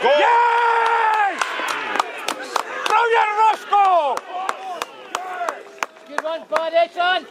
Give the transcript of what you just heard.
Jej! Brilliant, Roscoe! Good one, buddy, son.